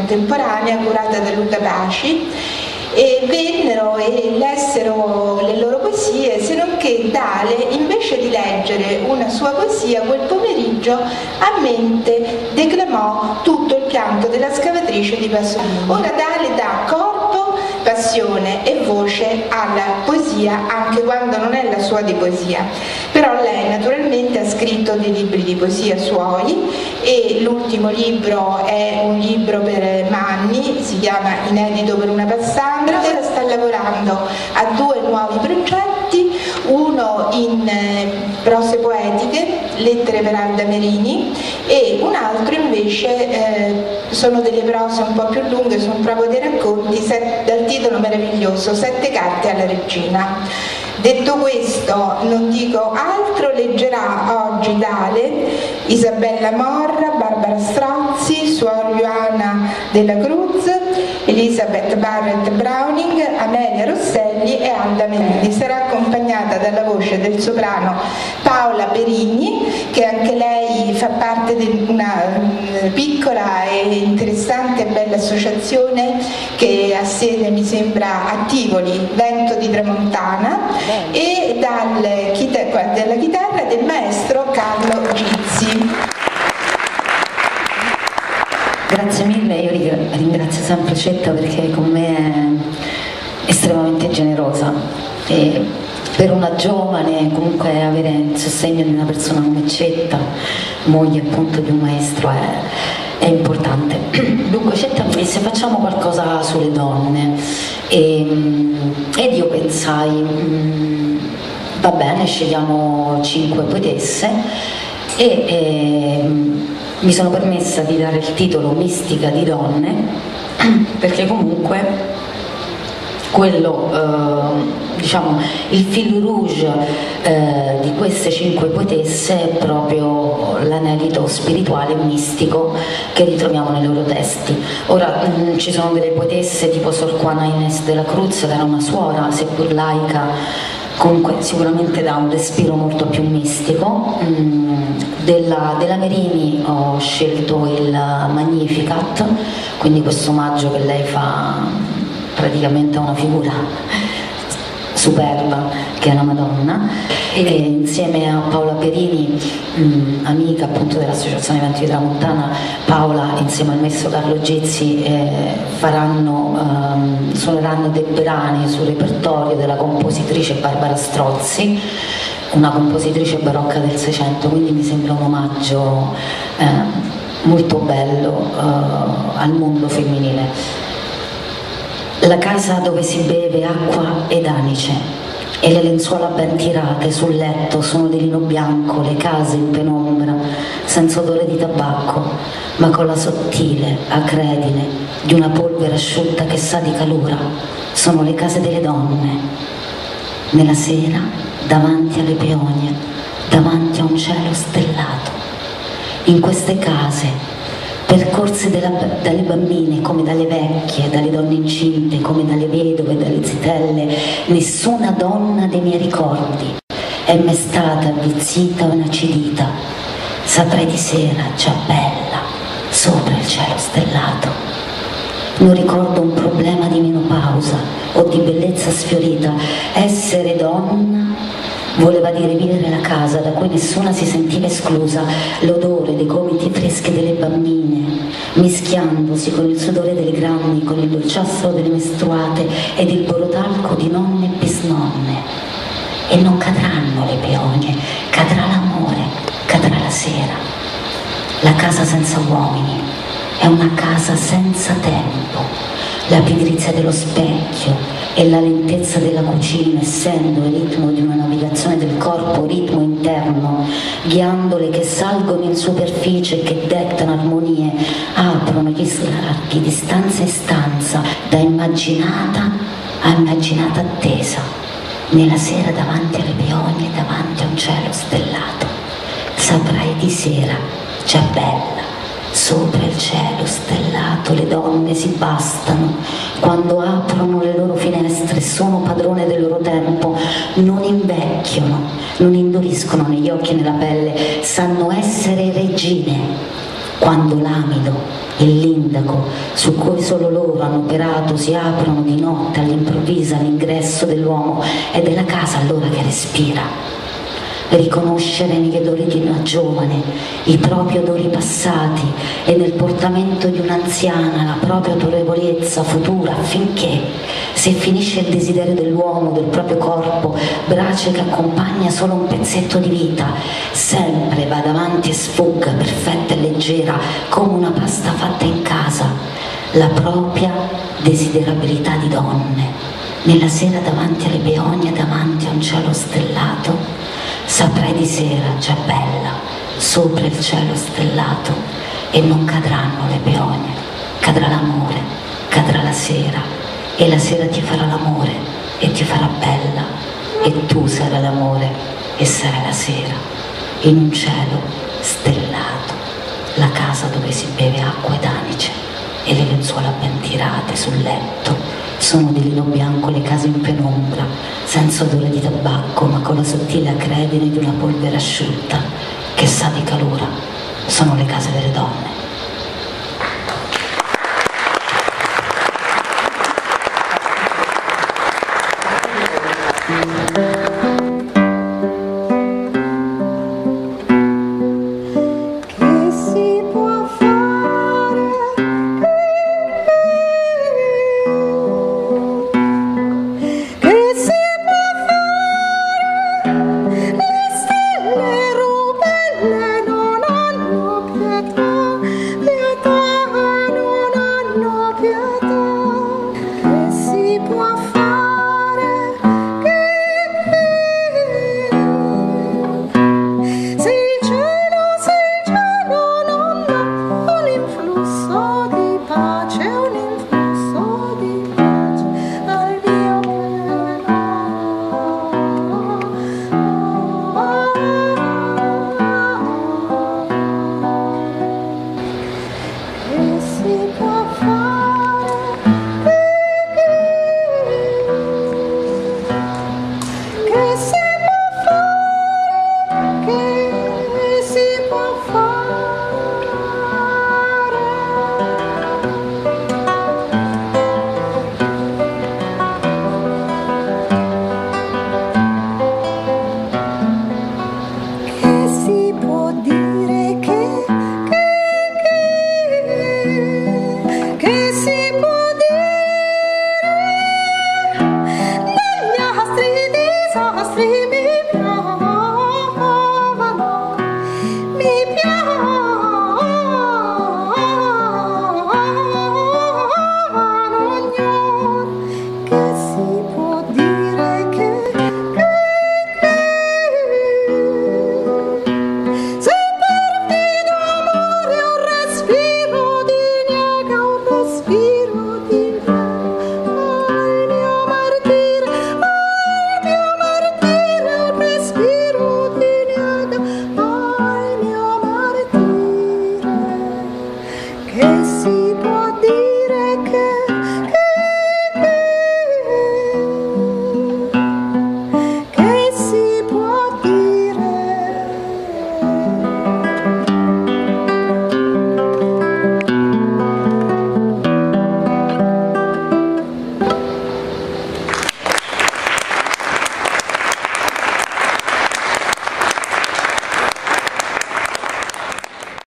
contemporanea curata da Luca Paci e vennero e lessero le loro poesie, se non che Dale, invece di leggere una sua poesia, quel pomeriggio a mente declamò tutto il pianto della scavatrice di Pasolini. Ora Dale dà corpo, passione e voce alla poesia, anche quando non è la sua di poesia. Però lei naturalmente ha scritto dei libri di poesia suoi e l'ultimo libro è un libro per Manni, si chiama Inedito per una passante Ora sta lavorando a due nuovi progetti, uno in eh, prose poetiche, lettere per Alda Merini, e un altro invece eh, sono delle prose un po' più lunghe, sono proprio dei racconti set, dal titolo meraviglioso Sette carte alla regina. Detto questo, non dico altro, leggerà oggi Dale, Isabella Morra, Barbara Strozzi, Suor Ioana della Cruz, Elizabeth Barrett Browning, Amelia Rosselli e Alda Menini. Sarà accompagnata dalla voce del soprano Paola Perigni, che anche lei fa parte di una mm, piccola e interessante e bella associazione che ha sede, mi sembra, a Tivoli, Vento di Tramontana, e dal, dalla chitarra del maestro Carlo Gizzi. Grazie mille, io ringrazio sempre Cetta perché con me è estremamente generosa. E per una giovane comunque avere il sostegno di una persona come Cetta, moglie appunto di un maestro è, è importante. Dunque Cetta mi disse facciamo qualcosa sulle donne. E, ed io pensai mm, va bene scegliamo cinque poetesse. E, e mi sono permessa di dare il titolo Mistica di donne perché comunque quello, eh, diciamo, il fil rouge eh, di queste cinque poetesse è proprio l'anelito spirituale mistico che ritroviamo nei loro testi. Ora mh, mm, ci sono delle poetesse tipo Sor Juana Inés de la Cruz, che era una suora, seppur laica, comunque sicuramente dà un respiro molto più mistico. Mm, della, della, Merini ho scelto il Magnificat, quindi questo omaggio che lei fa praticamente a una figura superba che è la Madonna. E insieme a Paola Perini, mh, amica appunto dell'Associazione Eventi di Tramontana, Paola insieme al maestro Carlo Gezzi eh, faranno, ehm, suoneranno dei brani sul repertorio della compositrice Barbara Strozzi una compositrice barocca del Seicento, quindi mi sembra un omaggio eh, molto bello eh, al mondo femminile la casa dove si beve acqua ed anice e le lenzuola ben tirate sul letto sono di lino bianco, le case in penombra, senza odore di tabacco, ma con la sottile acredine di una polvere asciutta che sa di calura, sono le case delle donne. Nella sera, davanti alle peonie, davanti a un cielo stellato. In queste case percorse della, dalle bambine come dalle vecchie, dalle donne incinte, come dalle vedove, dalle zitelle, nessuna donna dei miei ricordi è mai stata avvizzita o inacidita. Saprei di sera, già bella, sopra il cielo stellato. Non ricordo un problema di menopausa o di bellezza sfiorita. Essere donna Voleva dire vivere la casa da cui nessuna si sentiva esclusa, l'odore dei gomiti freschi delle bambine, mischiandosi con il sudore delle grandi, con il dolciastro delle mestruate ed il borotalco di nonne e bisnonne. E non cadranno le peonie, cadrà l'amore, cadrà la sera. La casa senza uomini è una casa senza tempo la pigrizia dello specchio e la lentezza della cucina, essendo il ritmo di una navigazione del corpo, ritmo interno, ghiandole che salgono in superficie e che dettano armonie, aprono gli slarghi di stanza in stanza, da immaginata a immaginata attesa, nella sera davanti alle peonie, davanti a un cielo stellato. Saprai di sera, già bella Sopra il cielo stellato le donne si bastano, quando aprono le loro finestre sono padrone del loro tempo, non invecchiano, non induriscono negli occhi e nella pelle, sanno essere regine. quando l'amido e l'indaco su cui solo loro hanno operato si aprono di notte all'improvviso all'ingresso dell'uomo è della casa allora che respira riconoscere negli odori di una giovane i propri odori passati e nel portamento di un'anziana la propria autorevolezza futura affinché se finisce il desiderio dell'uomo del proprio corpo brace che accompagna solo un pezzetto di vita sempre vada avanti e sfugga perfetta e leggera come una pasta fatta in casa la propria desiderabilità di donne. Nella sera davanti alle peonie davanti a un cielo stellato Saprai di sera, già bella, sopra il cielo stellato, e non cadranno le peonie, cadrà l'amore, cadrà la sera, e la sera ti farà l'amore e ti farà bella, e tu sarai l'amore e sarai la sera, in un cielo stellato, la casa dove si beve acqua ed anice, e le lenzuola ben tirate sul letto, sono di lino bianco le case in penombra, senza odore di tabacco, ma con la sottile acredine di una polvere asciutta che sa di calura. Sono le case delle donne.